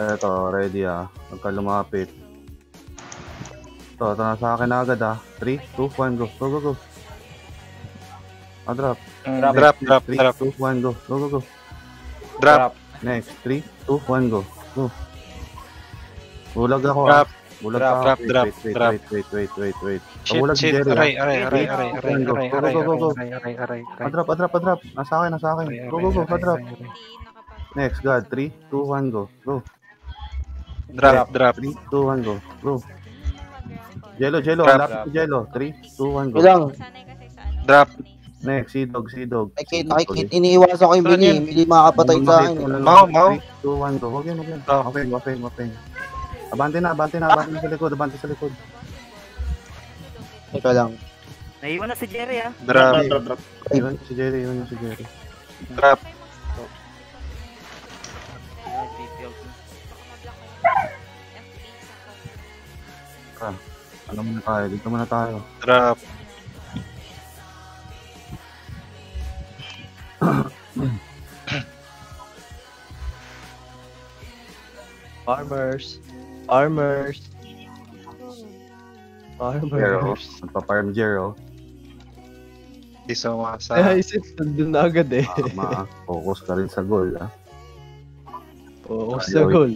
Eto, ready ah. Pagka lumapit. Ito, ito na sa akin agad ah. 3, 2, 1, go. Go, go, go. Ah, drop. Drop, drop, drop, 3, drop. 2, 1, go. Go, go, go. Drop. Next, 3, 2, 1, go. Go. Bulag ako Drop. ah. Bulag Drop, ako. drop, Wait, drop, wait, wait, drop. wait, wait, wait, wait, wait. Shit, Pabulag si shit. Jerry, ah. Aray, aray, aray, aray, Go, aray, go, aray, go, aray, go, go, aray, go. aray, aray, Ah, aray. drop, ah, drop, ah, drop. Nasa akin, nasa akin. Aray, Go, aray, go, go. aray, Ah, drop. aray, aray. Next, God. 3, 2, 1, go. Go. Drop, drop. 3, 2, 1, go. Go. Jello, Jello. Drop. Lapit si Jello. 3, 2, 1, go. Ilang. Drop. Next, Sidog, Sidog. Nakikita, nakikita, iniiwasan ko yung bini. Hindi makakapatay sa akin. Mau, mau. 3, 2, 1, go. Huwag yan, huwag yan. Oh. Okay, okay, okay. Abante na, abante na, abante na sa likod, abante sa likod. Teka lang. Naiwan na si Jerry ah. Drop. Drop, drop. Iwan si Jerry, iwan si Jerry. Drop. Ano muna tayo, dito muna tayo. Drop. Farmers. Farmers. Jero, Farmers. magpa-farm Jero. Di sumasa. Ay, isip, nandun na agad eh. Tama, focus ka rin sa goal, ah. Oo, sa goal.